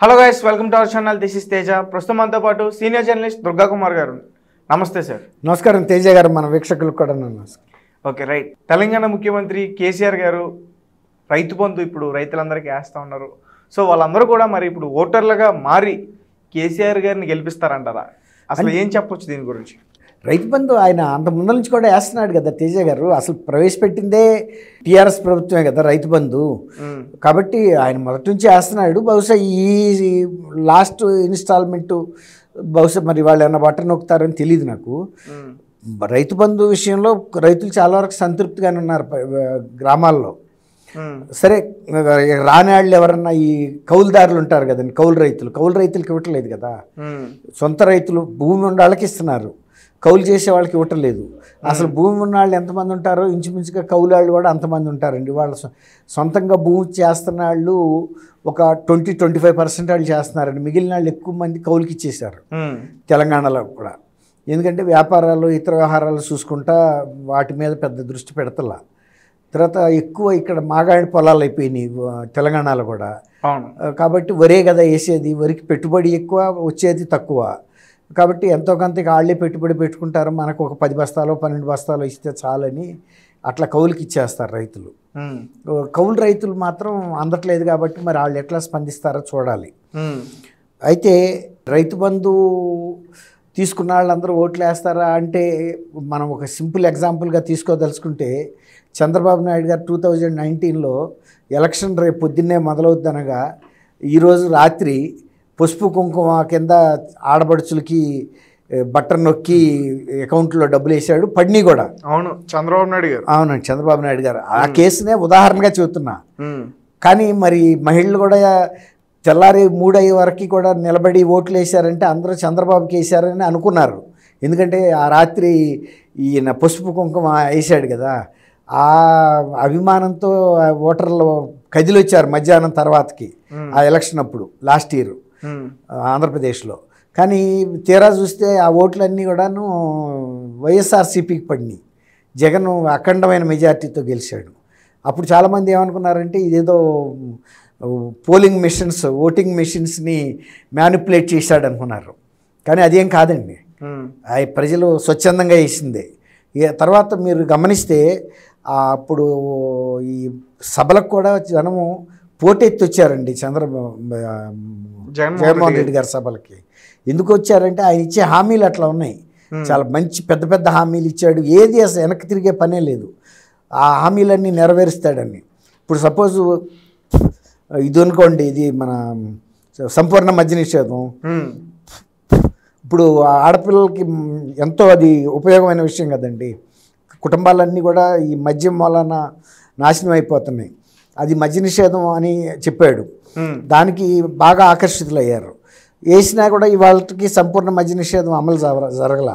Hello guys welcome to our channel this is Teja ప్రస్తుతం మనతో పాటు సీనియర్ జర్నలిస్ట్ దుర్గా కుమార్ గారు నమస్తే సార్ నమస్కారం తేజ గారు మన వీక్షకులకు కూడా నమస్కారం. ఓకే రైట్ తెలంగాణ ముఖ్యమంత్రి కేసీఆర్ గారు రైతు బంధు ఇప్పుడు రైతులందరికీ వేస్తూ ఉన్నారు. సో వాళ్ళందరూ కూడా మరి ఇప్పుడు ఓటర్లుగా మారి కేసీఆర్ గారిని గెలిపిస్తారంటారా? అసలు ఏం చెప్పొచ్చు దీని గురించి? రైతు బంధు ఆయన అంత ముందు నుంచి కూడా వేస్తున్నాడు కదా తేజ గారు అసలు ప్రవేశపెట్టిందే టీఆర్ఎస్ ప్రభుత్వమే కదా రైతు బంధు. కాబట్టి ఆయన మొదటి నుంచి వేస్తున్నాడు బహుశా ఈ లాస్ట్ ఇన్స్టాల్మెంట్ బహుశా మరి వాళ్ళు ఏమైనా బట్టలు నొక్కుతారని తెలియదు నాకు. రైతు బంధు విషయంలో రైతులు చాలా వరకు సంతృప్తిగానే ఉన్నారు గ్రామాల్లో. సరే రాని వాళ్ళు ఎవరన్నా ఈ కౌలుదారులు ఉంటారు కదండి కౌలు రైతులు కౌలు రైతులకు ఇవ్వట్లేదు కదా. సొంత రైతులు భూమి వాళ్ళకి ఇస్తున్నారు కౌలు చేసే వాళ్ళకి ఇవ్వట్లేదు అసలు భూమి ఉన్న వాళ్ళు ఎంతమంది ఉంటారో ఇంచుమించుగా కౌలు వాళ్ళు కూడా అంతమంది ఉంటారండి. వాళ్ళు సొంతంగా భూమి చేస్తున్న వాళ్ళు ఒక ట్వంటీ ట్వంటీ ఫైవ్ పర్సెంట్ వాళ్ళు చేస్తున్నారండి. మిగిలిన వాళ్ళు ఎక్కువ మంది కౌలుకి ఇచ్చేశారు. మ్మ్. తెలంగాణలో కూడా. ఎందుకంటే వ్యాపారాలు ఇతర వ్యవహారాలు చూసుకుంటా వాటి మీద పెద్ద దృష్టి పెడతలా. తర్వాత ఎక్కువ ఇక్కడ మాగాడి పొలాలు అయిపోయినాయి తెలంగాణలో కూడా. కాబట్టి వరే కదా వేసేది. వరికి పెట్టుబడి ఎక్కువ వచ్చేది తక్కువ. కాబట్టి ఎంతో కొంత వాళ్ళే పెట్టుబడి పెట్టుకుంటారు. మనకు ఒక పది బస్తాలు పన్నెండు బస్తాలు ఇస్తే చాలని అట్లా కౌలుకి ఇచ్చేస్తారు రైతులు. కౌలు రైతులు మాత్రం అందట్లేదు కాబట్టి మరి వాళ్ళు ఎట్లా స్పందిస్తారో చూడాలి. అయితే రైతు బంధు తీసుకున్న వాళ్ళందరూ ఓట్లు వేస్తారా అంటే మనం ఒక సింపుల్ ఎగ్జాంపుల్గా తీసుకోదలుచుకుంటే చంద్రబాబు నాయుడు గారు టూ థౌజండ్ నైన్టీన్లో ఎలక్షన్ రేపు పొద్దున్నే మొదలవుద్దనగా ఈరోజు రాత్రి పసుపు కుంకుమ కింద ఆడబడుచులకి ఏ, బట్టన్ నొక్కి అకౌంట్లో డబ్బులు వేసాడు పడినాయి కూడా. అవును చంద్రబాబు నాయుడు గారు. అవునండి చంద్రబాబు నాయుడు గారు. ఆ కేసునే ఉదాహరణగా చెబుతున్నా. కానీ మరి మహిళలు కూడా తెల్లారి మూడయ్యే వరకు కూడా నిలబడి ఓట్లు వేశారంటే అందరూ చంద్రబాబుకి వేశారని అనుకున్నారు. ఎందుకంటే ఆ రాత్రి ఈయన పసుపు కుంకుమ వేసాడు కదా. ఆ అభిమానంతో ఓటర్లు కదిలొచ్చారు మధ్యాహ్నం తర్వాతకి. ఆ ఎలక్షన్ అప్పుడు లాస్ట్ ఇయర్. ఆంధ్రప్రదేశ్లో. కానీ తీరా చూస్తే ఆ ఓట్లన్నీ కూడాను వైఎస్ఆర్సీపీకి పడినాయి. జగన్ అఖండమైన మెజార్టీతో గెలిచాడు. అప్పుడు చాలామంది ఏమనుకున్నారంటే ఇదేదో పోలింగ్ మిషన్స్ ఓటింగ్ మిషన్స్ని మ్యానిపులేట్ చేశాడు అనుకున్నారు. కానీ అదేం కాదండి. ప్రజలు స్వచ్ఛందంగా వేసిందే తర్వాత మీరు గమనిస్తే అప్పుడు ఈ సభలకు కూడా జనము పోటెత్తి వచ్చారండి చంద్ర జగన్మోహన్ రెడ్డి గారి సభలకి. ఎందుకు వచ్చారంటే ఆయన ఇచ్చే హామీలు అట్లా ఉన్నాయి. చాలా మంచి పెద్ద పెద్ద హామీలు ఇచ్చాడు. ఏది అసలు వెనక్కి తిరిగే పనే లేదు. ఆ హామీలన్నీ నెరవేరుస్తాడని. ఇప్పుడు సపోజ్ ఇది అనుకోండి ఇది మన సంపూర్ణ మద్య నిషేధం. ఇప్పుడు ఆ ఆడపిల్లలకి ఎంతో అది ఉపయోగమైన విషయం కదండి. కుటుంబాలన్నీ కూడా ఈ మద్యం వలన నాశనం అయిపోతున్నాయి. అది మద్య నిషేధం అని చెప్పాడు. దానికి బాగా ఆకర్షితులయ్యారు వేసినా కూడా ఇవాళకి సంపూర్ణ మద్య నిషేధం అమలు జర- జరగల.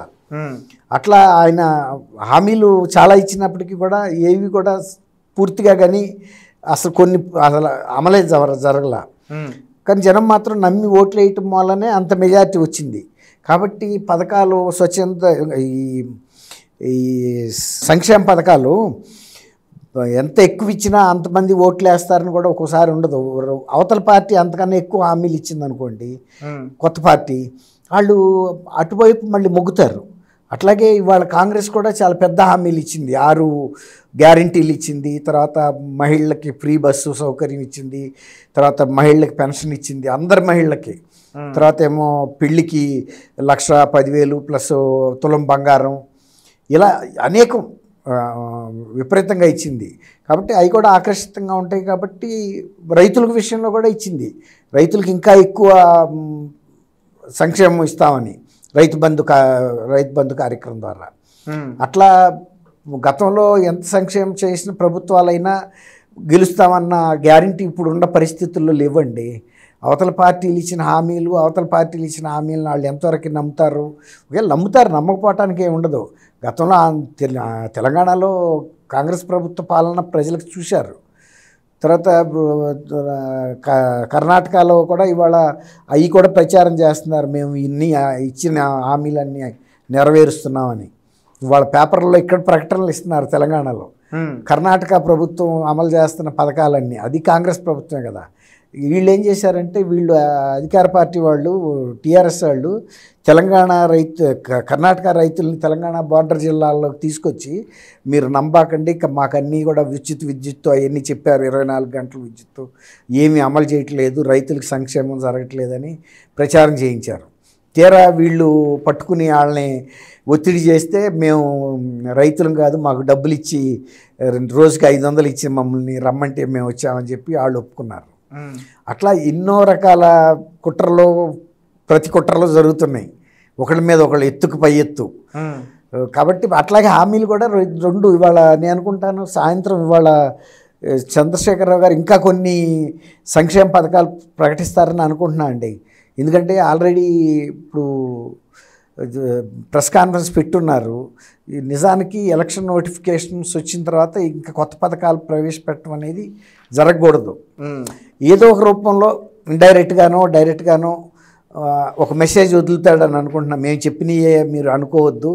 అట్లా ఆయన హామీలు చాలా ఇచ్చినప్పటికీ కూడా ఏవి కూడా పూర్తిగా కానీ అసలు కొన్ని అసలు అమలే జర జరగల. కానీ జనం మాత్రం నమ్మి ఓట్లు వేయటం వల్లనే అంత మెజారిటీ వచ్చింది కాబట్టి పథకాలు స్వచ్ఛంద ఈ ఈ సంక్షేమ పథకాలు ఎంత ఎక్కువ ఇచ్చినా అంతమంది ఓట్లు వేస్తారని కూడా ఒక్కోసారి ఉండదు. అవతల పార్టీ అంతకన్నా ఎక్కువ హామీలు ఇచ్చింది అనుకోండి మ్మ్. కొత్త పార్టీ వాళ్ళు అటువైపు మళ్ళీ మొగ్గుతారు. అట్లాగే ఇవాళ కాంగ్రెస్ కూడా చాలా పెద్ద హామీలు ఇచ్చింది. ఆరు గ్యారంటీలు ఇచ్చింది తర్వాత మహిళలకి ఫ్రీ బస్సు సౌకర్యం ఇచ్చింది తర్వాత మహిళలకి పెన్షన్ ఇచ్చింది అందరి మహిళలకి. తర్వాత ఏమో పెళ్ళికి లక్ష పదివేలు ప్లస్ తులం బంగారం. ఇలా అనేకం విపరీతంగా ఇచ్చింది. కాబట్టి అవి కూడా ఆకర్షితంగా ఉంటాయి కాబట్టి రైతుల విషయంలో కూడా ఇచ్చింది. రైతులకు ఇంకా ఎక్కువ సంక్షేమం ఇస్తామని రైతు బంధు కా రైతు బంధు కార్యక్రమం ద్వారా. అట్లా గతంలో ఎంత సంక్షేమం చేసిన ప్రభుత్వాలైనా గెలుస్తామన్న గ్యారంటీ ఇప్పుడు ఉన్న పరిస్థితుల్లో లేవండి. అవతల పార్టీలు ఇచ్చిన హామీలు అవతల పార్టీలు ఇచ్చిన హామీలను వాళ్ళు ఎంతవరకు నమ్ముతారు? ఒకవేళ నమ్ముతారు నమ్మకపోవటానికి ఏమి ఉండదు. గతంలో తెలంగాణలో కాంగ్రెస్ ప్రభుత్వ పాలన ప్రజలకు చూశారు. తర్వాత కర్ణాటకలో కూడా ఇవాళ అవి కూడా ప్రచారం చేస్తున్నారు. మేము ఇన్ని ఇచ్చిన హామీలన్నీ నెరవేరుస్తున్నామని. ఇవాళ పేపర్లో ఇక్కడ ప్రకటనలు ఇస్తున్నారు తెలంగాణలో. కర్ణాటక ప్రభుత్వం అమలు చేస్తున్న పథకాలన్నీ. అది కాంగ్రెస్ ప్రభుత్వమే కదా. వీళ్ళు ఏం చేశారంటే వీళ్ళు అధికార పార్టీ వాళ్ళు టీఆర్ఎస్ వాళ్ళు తెలంగాణ రైతు క- కర్ణాటక రైతుల్ని తెలంగాణ బార్డర్ జిల్లాల్లోకి తీసుకొచ్చి మీరు నమ్మాకండి మాకు అన్నీ కూడా విద్యుత్ విద్యుత్తు అవన్నీ చెప్పారు ఇరవై నాలుగు గంటలు విద్యుత్తు. ఏమీ అమలు చేయట్లేదు రైతులకు సంక్షేమం జరగట్లేదని ప్రచారం చేయించారు. తీరా వీళ్ళు పట్టుకుని వాళ్ళని ఒత్తిడి చేస్తే మేము రైతులం కాదు మాకు డబ్బులు ఇచ్చి రోజుకి ఐదు వందలు ఇచ్చి మమ్మల్ని రమ్మంటే మేము వచ్చామని చెప్పి వాళ్ళు ఒప్పుకున్నారు. అట్లా ఎన్నో రకాల కుట్రలు ప్రతి కుట్రలు జరుగుతున్నాయి. ఒకళ్ళ మీద ఒకళ్ళు ఎత్తుకు పై ఎత్తు. కాబట్టి అట్లాగే హామీలు కూడా రెండు ఇవాళ నేను అనుకుంటాను సాయంత్రం ఇవాళ చంద్రశేఖరరావు గారు ఇంకా కొన్ని సంక్షేమ పథకాలు ప్రకటిస్తారని అనుకుంటున్నా అండి. ఎందుకంటే ఆల్రెడీ ఇప్పుడు ప్రెస్ కాన్ఫరెన్స్ పెట్టున్నారు. నిజానికి ఎలక్షన్ నోటిఫికేషన్స్ వచ్చిన తర్వాత ఇంకా కొత్త పథకాలు ప్రవేశపెట్టడం అనేది జరగకూడదు. ఏదో ఒక రూపంలో ఇండైరెక్ట్గానో డైరెక్ట్గానో ఒక మెసేజ్ వదులుతాడని అనుకుంటున్నాం. మేము చెప్పినయే మీరు అనుకోవద్దు.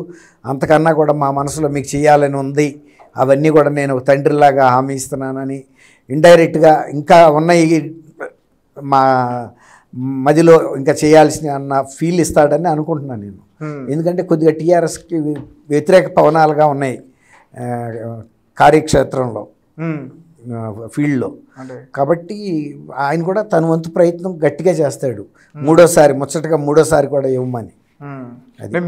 అంతకన్నా కూడా మా మనసులో మీకు చేయాలని ఉంది. అవన్నీ కూడా నేను ఒక తండ్రిలాగా హామీ ఇస్తున్నానని ఇండైరెక్ట్గా ఇంకా ఉన్నాయి. మా మదిలో ఇంకా చేయాల్సిన అన్న ఫీల్ ఇస్తాడని అనుకుంటున్నాను నేను. ఉమ్, ఎందుకంటే కొద్దిగా టీఆర్ఎస్కి వ్యతిరేక పవనాలుగా ఉన్నాయి కార్యక్షేత్రంలో ఆ, ఫీల్డ్లో. కాబట్టి ఆయన కూడా తన వంతు ప్రయత్నం గట్టిగా చేస్తాడు. మూడోసారి ముచ్చటగా మూడోసారి కూడా ఇవ్వమని.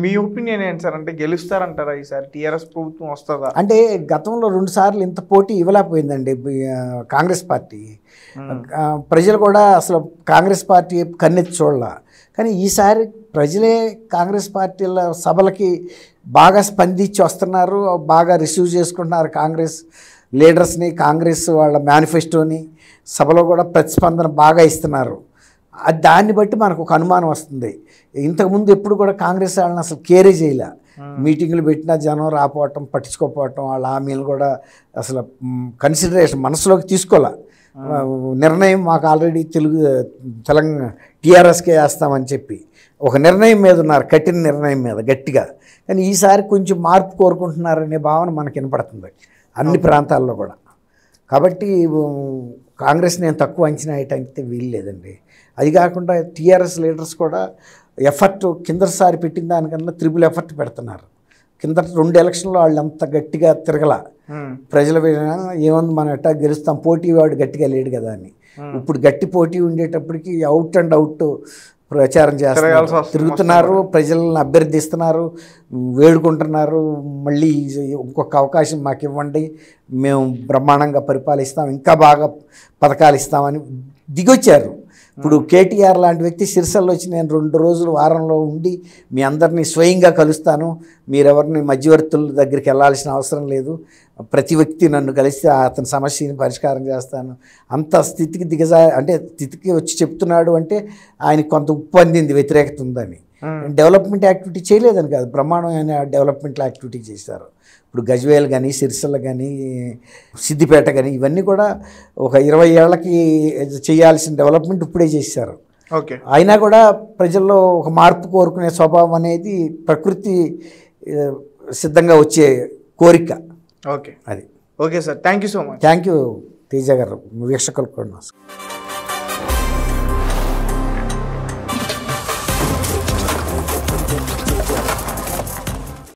మీ ఒపీనియన్ ఏంటి సార్? అంటే గెలుస్తారంటారా ఈసారి? టీఆర్ఎస్ ప్రభుత్వం వస్తుందా? అంటే గతంలో రెండు సార్లు ఇంత పోటీ ఇవ్వలేకపోయిందండి కాంగ్రెస్ పార్టీ. ప్రజలు కూడా అసలు కాంగ్రెస్ పార్టీ కన్నెత్తి చూడాల. కానీ ఈసారి ప్రజలే కాంగ్రెస్ పార్టీల సభలకి బాగా స్పందించి వస్తున్నారు బాగా రిసీవ్ చేసుకుంటున్నారు కాంగ్రెస్ లీడర్స్ని కాంగ్రెస్ వాళ్ళ మేనిఫెస్టోని సభలో కూడా ప్రతిస్పందన బాగా ఇస్తున్నారు. దాన్ని బట్టి మనకు ఒక అనుమానం వస్తుంది. ఇంతకుముందు ఎప్పుడు కూడా కాంగ్రెస్ వాళ్ళని అసలు కేరే చేయలే. మీటింగులు పెట్టినా జనం రాపోవటం పట్టించుకోకపోవటం వాళ్ళ హామీలు కూడా అసలు కన్సిడరేషన్ మనసులోకి తీసుకోలే. నిర్ణయం మాకు ఆల్రెడీ తెలుగు తెలంగాణ టీఆర్ఎస్కే వేస్తామని చెప్పి. ఒక నిర్ణయం మీద ఉన్నారు కఠిన నిర్ణయం మీద గట్టిగా. కానీ ఈసారి కొంచెం మార్పు కోరుకుంటున్నారనే భావన మనకు వినపడుతుంది. అన్ని ప్రాంతాల్లో కూడా. కాబట్టి కాంగ్రెస్ నేను తక్కువ అంచనా వేయటానికి వీలు లేదండి. అది కాకుండా టీఆర్ఎస్ లీడర్స్ కూడా ఎఫర్ట్ కిందసారి పెట్టిన దానికన్నా త్రిబుల్ ఎఫర్ట్ పెడుతున్నారు. కింద రెండు ఎలక్షన్లో వాళ్ళు అంత గట్టిగా తిరగల. ప్రజల మీద ఏముంది మనం ఎట్టా గెలుస్తాం పోటీ వాడు గట్టిగా లేడు కదా అని. ఇప్పుడు గట్టి పోటీ ఉండేటప్పటికి అవుట్ అండ్ అవుట్ ప్రచారం చేస్తున్నారు. వస్తుంది. తిరుగుతున్నారు ప్రజలను అభ్యర్థిస్తున్నారు వేడుకుంటున్నారు. మళ్ళీ ఇంకొక అవకాశం మాకు ఇవ్వండి. మేము బ్రహ్మాండంగా పరిపాలిస్తాం ఇంకా బాగా పథకాలు ఇస్తామని దిగొచ్చారు. ఇప్పుడు కేటీఆర్ లాంటి వ్యక్తి సిరిసల్లో వచ్చి నేను రెండు రోజులు వారంలో ఉండి మీ అందరినీ స్వయంగా కలుస్తాను. మీరెవరిని మధ్యవర్తుల దగ్గరికి వెళ్ళాల్సిన అవసరం లేదు. ప్రతి వ్యక్తి నన్ను కలిస్తే అతని సమస్యని పరిష్కారం చేస్తాను. అంత స్థితికి దిగజా అంటే స్థితికి వచ్చి చెప్తున్నాడు అంటే ఆయనకి కొంత ఉప్పు అందింది వ్యతిరేకత ఉందని. డెవలప్మెంట్ యాక్టివిటీ చేయలేదని కాదు. బ్రహ్మాండమైన డెవలప్మెంట్ యాక్టివిటీ చేశారు. ఇప్పుడు గజ్వేల్ కానీ సిరిసిల్ల కానీ సిద్దిపేట కానీ ఇవన్నీ కూడా ఒక ఇరవై ఏళ్ళకి చేయాల్సిన డెవలప్మెంట్ ఇప్పుడే చేశారు. ఓకే. అయినా కూడా ప్రజల్లో ఒక మార్పు కోరుకునే స్వభావం అనేది ప్రకృతి సిద్ధంగా వచ్చే కోరిక. ఓకే. అది. Okay sir. Thank you so much. Thank you Teja garu వీక్షకులకు కూడా నమస్కారం.